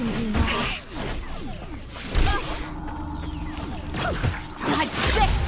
can do now. Dodge this!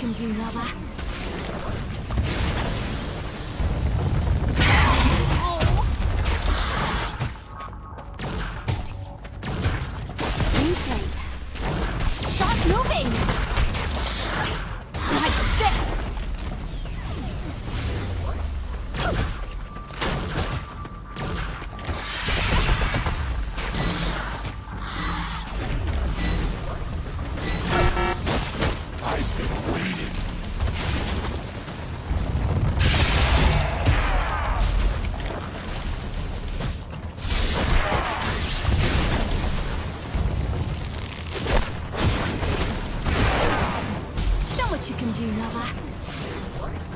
can do, Nova. Insight. Stop moving! Show what you can do, Nova.